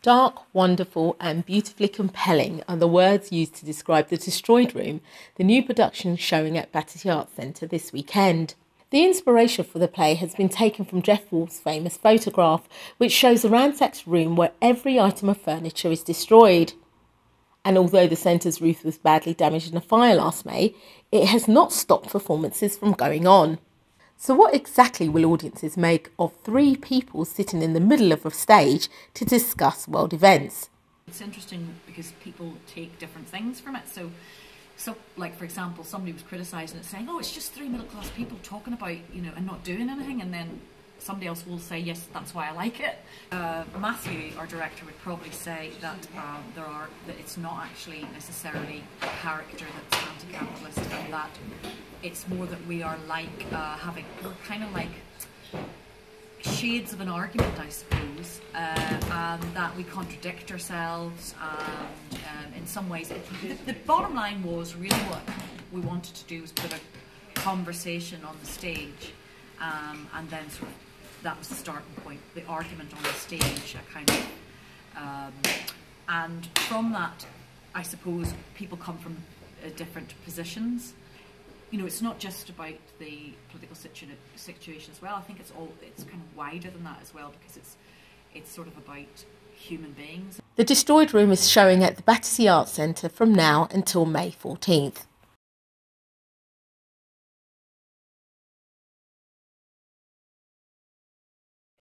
Dark, wonderful, and beautifully compelling are the words used to describe The Destroyed Room, the new production showing at Battersea Arts Centre this weekend. The inspiration for the play has been taken from Jeff Wall's famous photograph, which shows a ransacked room where every item of furniture is destroyed. And although the centre's roof was badly damaged in a fire last May, it has not stopped performances from going on. So, what exactly will audiences make of three people sitting in the middle of a stage to discuss world events? It's interesting because people take different things from it. So, so like for example, somebody was criticising it, saying, "Oh, it's just three middle class people talking about you know and not doing anything," and then somebody else will say, "Yes, that's why I like it." Uh, Matthew, our director, would probably say that um, there are that it's not actually necessarily a character that's anti-capitalist, and that it's more that we are like uh, having, we're kind of like shades of an argument, I suppose, uh, and that we contradict ourselves. And um, in some ways, it, the, the, bottom line was really what we wanted to do was put a conversation on the stage, um, and then sort of that was the starting point. The argument on the stage, a kind of, um, and from that, I suppose people come from uh, different positions you know, it's not just about the political situ situation as well. I think it's all it's kind of wider than that as well because it's it's sort of about human beings. The Destroyed Room is showing at the Battersea Arts Centre from now until May 14th.